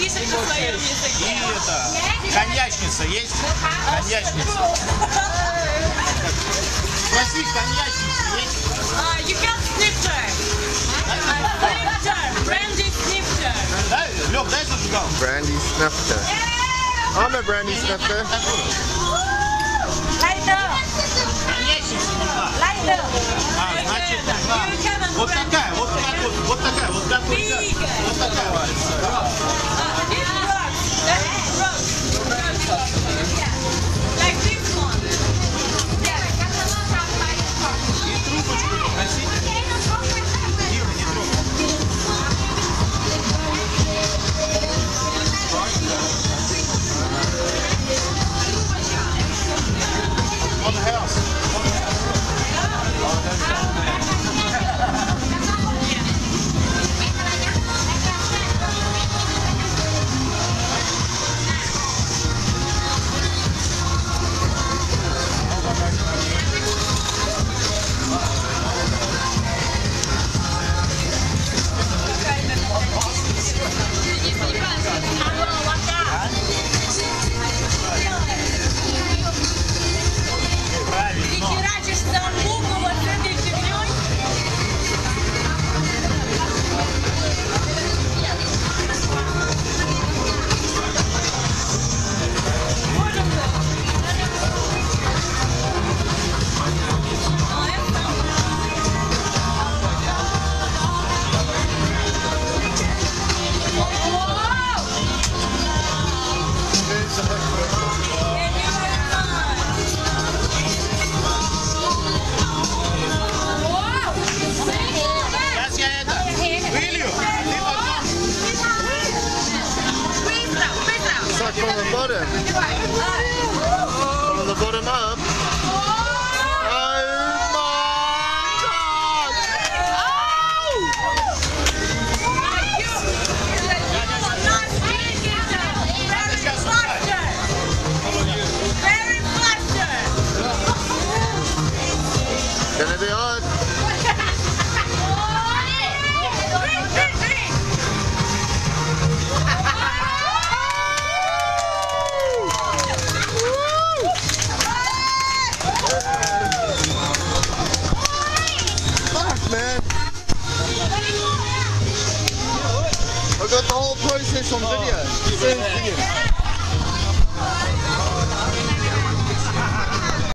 И это, коньячница есть? Коньячница. Спроси, коньячница есть? Uh, you got snifter. Snifter. Brandy snifter. Дай, Лёв, дай зажигалку. Brandy snifter. I'm a brandy snifter. Такую. from the bottom. From the bottom up. Gonna be. Fuck, man. I got the whole process on video. Same video.